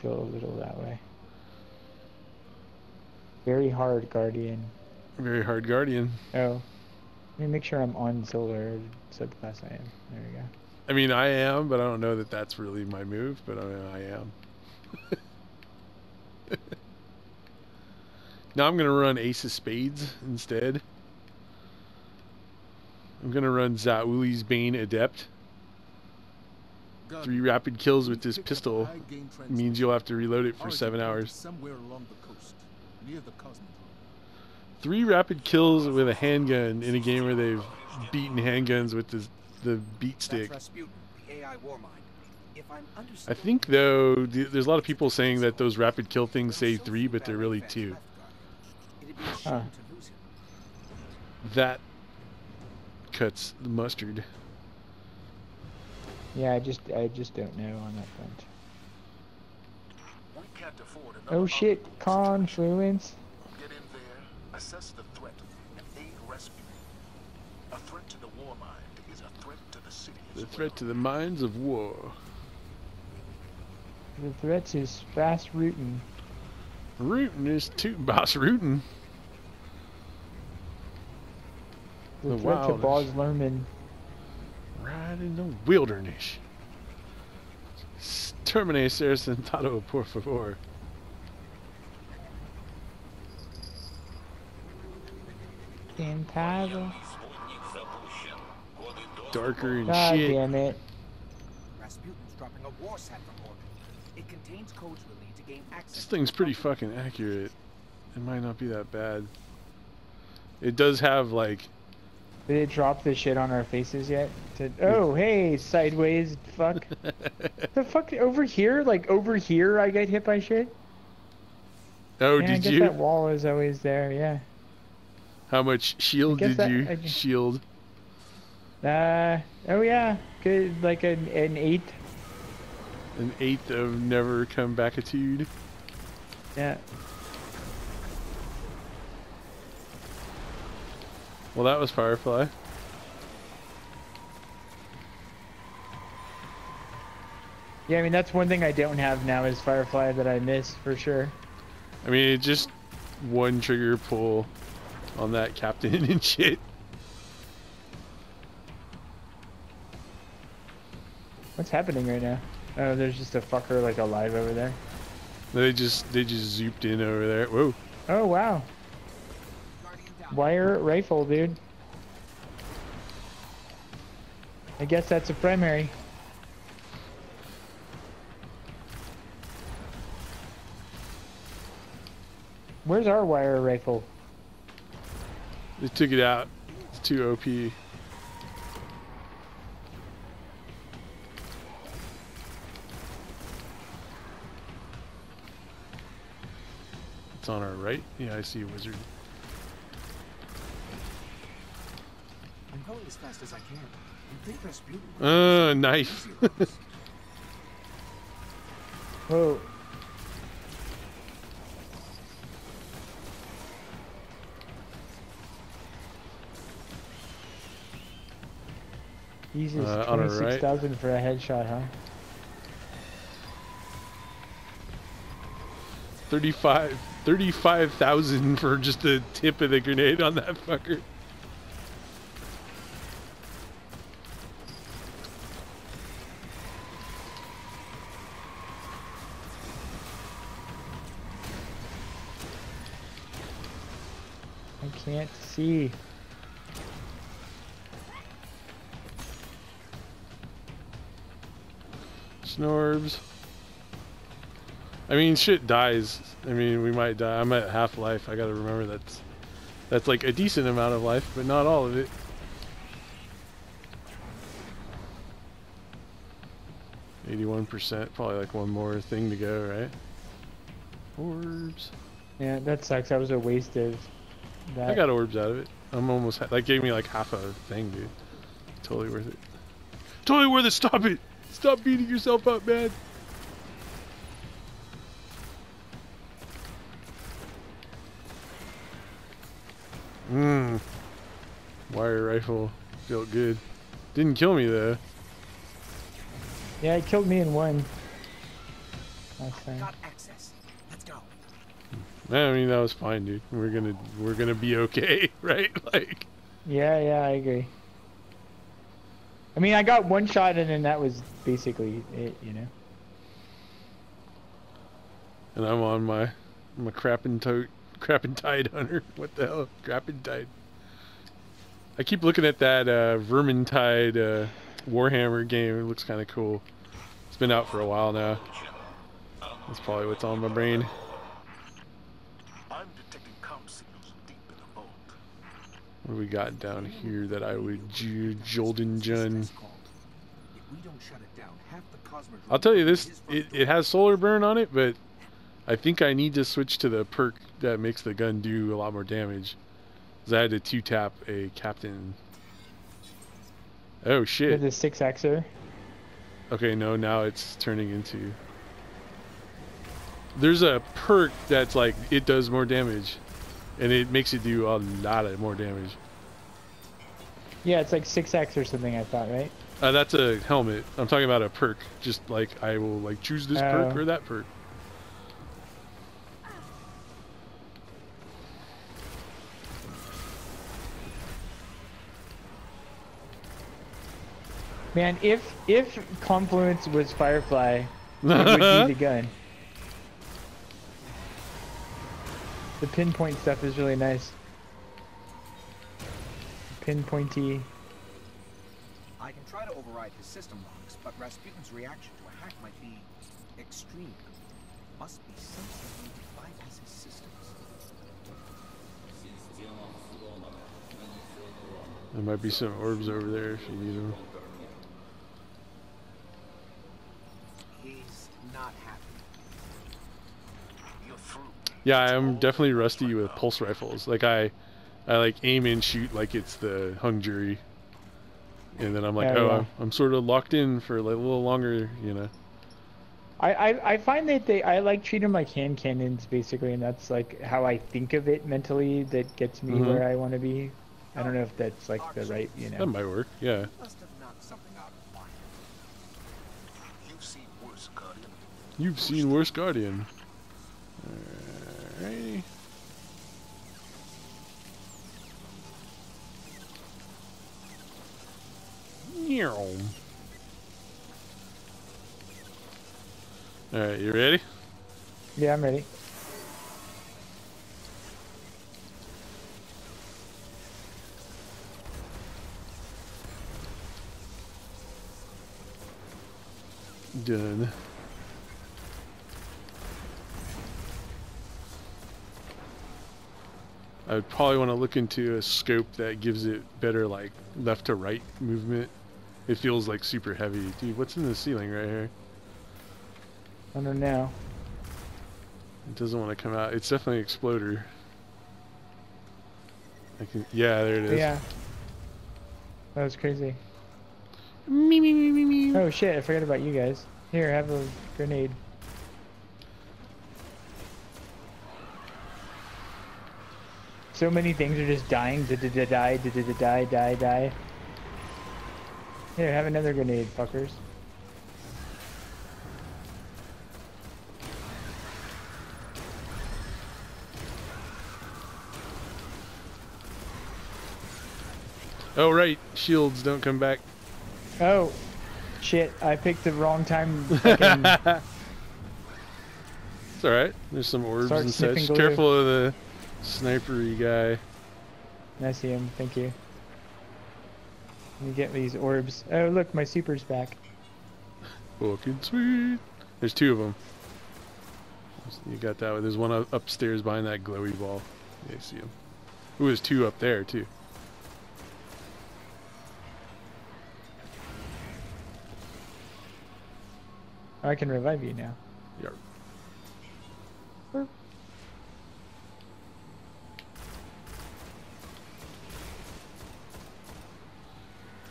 feel a little that way. Very hard, Guardian. Very hard guardian. Oh. Let me make sure I'm on solar subclass I am. There we go. I mean, I am, but I don't know that that's really my move, but I, mean, I am. now I'm going to run Ace of Spades instead. I'm going to run Zaouli's Bane Adept. Three rapid kills with this pistol means you'll have to reload it for seven hours. Somewhere along the coast, near the. Three rapid kills with a handgun in a game where they've beaten handguns with the, the beat stick. That's Rasputin, the AI war mind. If I'm I understanding think though, there's a lot of people saying that those rapid kill things say three, but they're really two. It'd be a shame Huh. to lose him. That cuts the mustard. Yeah, I just I just don't know on that front. We can't afford another Oh shit, confluence. Get in there, assess the threat, and aid Rasputin. A threat to the war mind is a threat to the city as The well. threat to the minds of war. The threats is fast rooting. Rootin' is too boss rootin'. The, The threat to wildest. Boz Lerman. Right in the wilderness. Termine ser sentado, por favor. Santava. Darker and God shit. damn it. Rasputin's dropping a war sat from orbit. It contains codes we'll need to gain access. This thing's pretty fucking accurate. It might not be that bad. It does have like Did it drop the shit on our faces yet? To, oh, hey, sideways, fuck. the fuck, over here? Like, over here I get hit by shit? Oh, I did guess you? that wall is always there, yeah. How much shield did that- you I shield? Uh, oh yeah, good, like an, an eighth. An eighth of never come back backitude. Yeah. Well, that was Firefly. Yeah, I mean, that's one thing I don't have now is Firefly that I miss, for sure. I mean, it just one trigger pull on that captain and shit. What's happening right now? Oh, there's just a fucker, like, alive over there. They just they just zooped in over there. Whoa. Oh, wow. Wire rifle, dude. I guess that's a primary. Where's our wire rifle? They took it out. It's too OP. It's on our right. Yeah, I see a wizard. Going as fast as I can. You think Rasputin? Uh, knife. Easier on us. Whoa. Jesus, Uh, on our right. 26,000 for a headshot, huh? 35 35,000 for just the tip of the grenade on that fucker. Can't see. Snorbs. I mean, shit dies. I mean, we might die. I'm at half life. I gotta remember that's that's like a decent amount of life, but not all of it. Eighty-one percent. Probably like one more thing to go, right? Orbs. Yeah, that sucks. That was a waste of that. I got orbs out of it. I'm almost. Ha- that gave me like half a thing, dude. Totally worth it. Totally worth it. Stop it. Stop beating yourself up, man. Mmm. Wire rifle felt good. Didn't kill me though. Yeah, it killed me in one. last time. Got access. Let's go. I mean, that was fine, dude. We're gonna we're gonna be okay, right? Like, Yeah, yeah, I agree. I mean, I got one shot and then that was basically it, you know. and I'm on my my crappin' tote crappin' tide hunter. What the hell, crappin' tide? I keep looking at that uh, Vermintide uh, Warhammer game. It looks kind of cool. It's been out for a while now. That's probably what's on my brain. What do we got down here that I would Jolden Jun? Don't shut it down, half the Cosmodrome I'll tell you this, it, it has solar burn on it, but I think I need to switch to the perk that makes the gun do a lot more damage. Because I had to two tap a captain. Oh shit. With the six Xer. Okay, no, now it's turning into. There's a perk that's like it does more damage, and it makes it do a lot of more damage. Yeah, it's like six X or something. I thought, right? Uh, that's a helmet. I'm talking about a perk. Just like I will like choose this perk Oh. or that perk. Man, if if Confluence was Firefly, it would be the gun. The pinpoint stuff is really nice. Pinpointy. I can try to override his system locks, but Rasputin's reaction to a hack might be extreme. Must be something to bypass his systems. There might be some orbs over there if you need them. Yeah, I'm definitely rusty with pulse rifles. Like I, I like aim and shoot like it's the hung jury, and then I'm like, Yeah, oh, yeah. I'm, I'm sort of locked in for like a little longer, you know. I, I, I find that they I like treat them like hand cannons basically, and that's like how I think of it mentally. That gets me Mhm. where I want to be. I don't know if that's like the right, you know. That might work. Yeah. Must have knocked something out of line. You've seen worse, Guardian. You've seen worse Guardian. Alrighty. Alright, you ready? Yeah, I'm ready. Done. I would probably want to look into a scope that gives it better like left to right movement. It feels like super heavy. Dude, what's in the ceiling right here? I don't know. It doesn't want to come out. It's definitely an exploder. I can yeah, there it is. Yeah. That was crazy. Me, me, me, me, me. Oh shit, I forgot about you guys. Here, have a grenade. So many things are just dying. Da da da die, da da da die, die, die. Here, have another grenade, fuckers. Oh right, shields don't come back. Oh, shit, I picked the wrong time. It's alright. There's some orbs Start and such. glue. Careful of the snipery guy. I see him, thank you. Let me get these orbs. Oh, look, my super's back. Fucking sweet. There's two of them. You got that one. There's one up- upstairs behind that glowy ball. Yeah, you see him. Ooh, there's two up there too. Oh, I can revive you now. Yarp.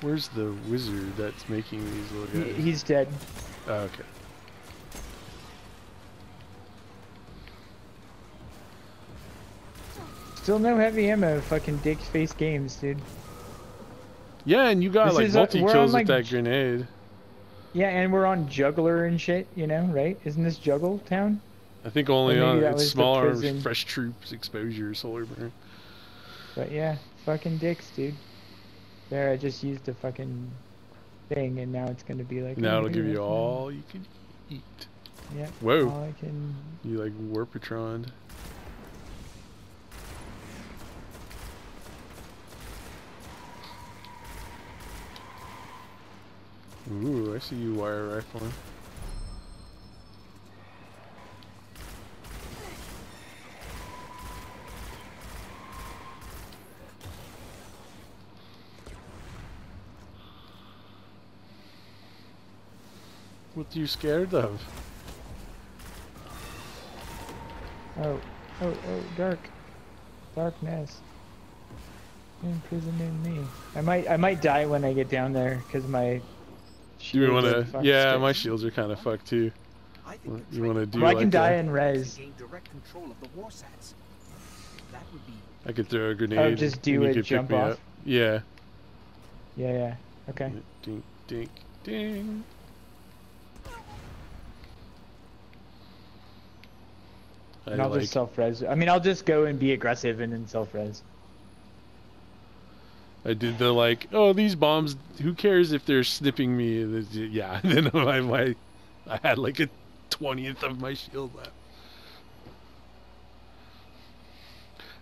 Where's the wizard that's making these little guys? he's dead. Oh, okay. Still no heavy ammo. Fucking dick face games, dude. Yeah, and you got This like multi on, kills like, with that grenade. Yeah, and we're on Juggler and shit, you know, right? Isn't this Juggle Town? I think only on uh, it's smaller fresh troops exposure solar burn. But yeah, fucking dicks, dude. There, I just used a fucking thing, and now it's gonna be like. Now oh, it'll give you all you can eat. Yeah. Whoa. All I can. You like Warpatron. Ooh, I see you wire rifling. What are you scared of? Oh, oh, oh, dark, darkness. Imprisoning me. I might, I might die when I get down there because my. Do you shields want are to? fucked Yeah, still. my shields are kind of fucked too. I think What- the You want to do Well, I like can die a- in can res. direct control of the war sets. That would be I could throw a oh, grenade. Oh, just do and a jump off? Yeah. Yeah, yeah. Okay. Ding, ding, ding. I And I'll like, just self res. I mean, I'll just go and be aggressive and then self res. I did the like, oh, these bombs. Who cares if they're snipping me? And Yeah. Then my, my, I had like a twentieth of my shield left.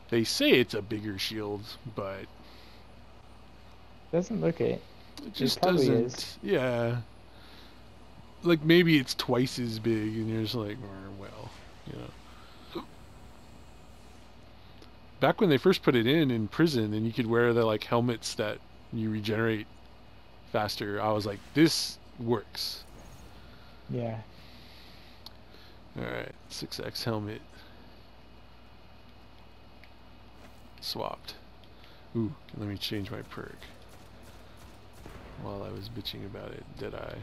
They say it's a bigger shield, but Doesn't look it. it just probably doesn't. is. Yeah. Like maybe it's twice as big, and you're just like, "Oh, well, you know. Back when they first put it in in prison, and you could wear the like helmets that you regenerate faster, I was like, this works. Yeah. All right, six X helmet swapped. Ooh, let me change my perk. While I was bitching about it, did I?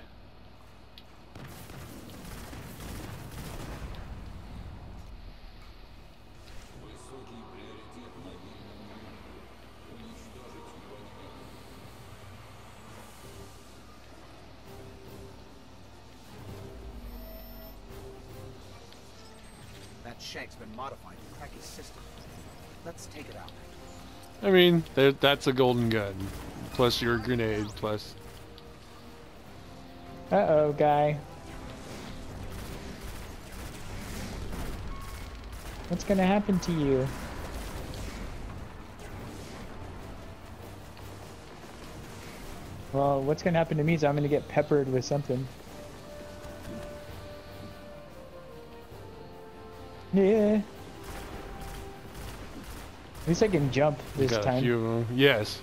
Shank's been modified to crack his system. Let's take it out. I mean, that's a golden gun, plus your grenade, plus Uh oh, guy. What's gonna happen to you? Well, what's gonna happen to me is I'm gonna get peppered with something. Yeah. At least I can jump this time. few. Yes.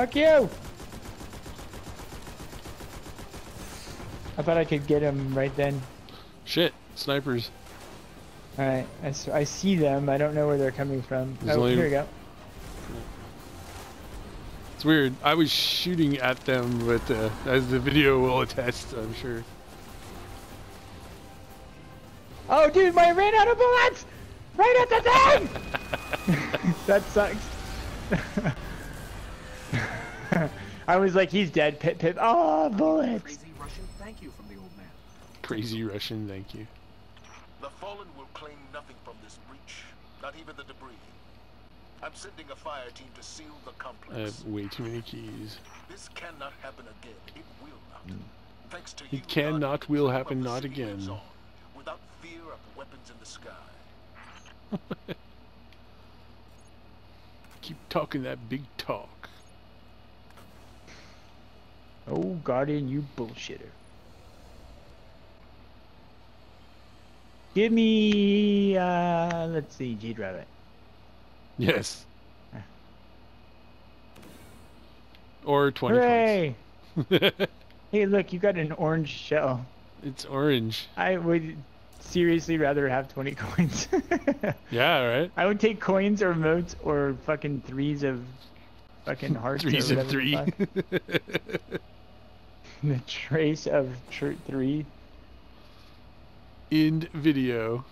Fuck you! I thought I could get him right then. Shit, snipers. Alright, I see them. I don't know where they're coming from. There's oh, only- here we go. It's weird. I was shooting at them, but uh, as the video will attest, I'm sure. Oh, dude, I ran out of bullets! Right at the thing! that sucks. I was like, he's dead. Pip, pip. Oh, bullets! Crazy Russian thank you from the old man. Crazy Russian, thank you. The Fallen will claim nothing from this breach, not even the debris. I'm sending a fire team to seal the complex. I have way too many keys. This cannot happen again. It will not. Hmm. Thanks to It you, cannot will happen not again. on, Without fear of weapons in the sky. Keep talking that big talk. Oh, Guardian, you bullshitter. Give me, uh, let's see, Jade Rabbit. Yes. Or 20 points. Hooray! Hey, look, you got an orange shell. it's orange. I would seriously rather have 20 coins. Yeah, right. I would take coins or motes or fucking threes of fucking hearts. Threes of three. The trace of tr- three. End video.